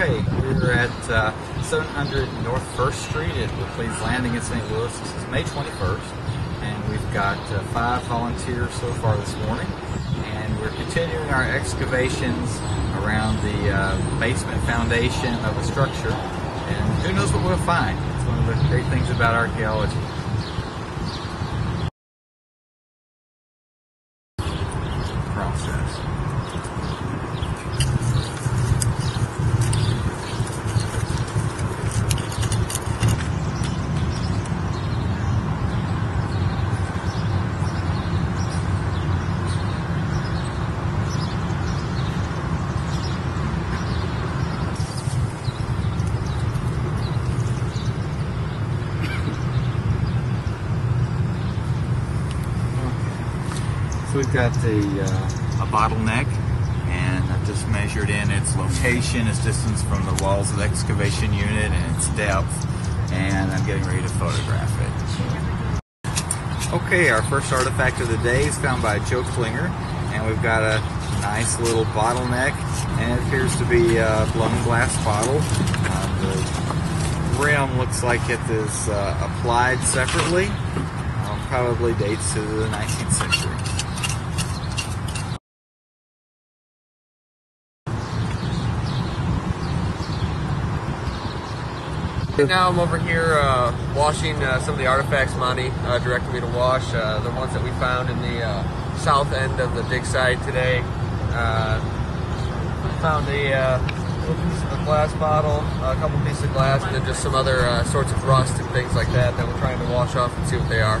at uh, 700 North First Street at Laclede's Landing in St. Louis. This is May 21st, and we've got uh, five volunteers so far this morning, and we're continuing our excavations around the uh, basement foundation of the structure, and who knows what we'll find. It's one of the great things about archaeology. So we've got the uh, a bottleneck, and I've just measured in its location, its distance from the walls of the excavation unit, and its depth, and I'm getting ready to photograph it. Okay, our first artifact of the day is found by Joe Klinger, and we've got a nice little bottleneck, and it appears to be a blown glass bottle. Um, the rim looks like it is uh, applied separately. Um, probably dates to the 19th century. Now I'm over here uh, washing uh, some of the artifacts Monty uh, directed me to wash. Uh, the ones that we found in the uh, south end of the dig site today. Uh, I found a uh, little piece of a glass bottle, a couple pieces of glass, and then just some other uh, sorts of rust and things like that that we're trying to wash off and see what they are.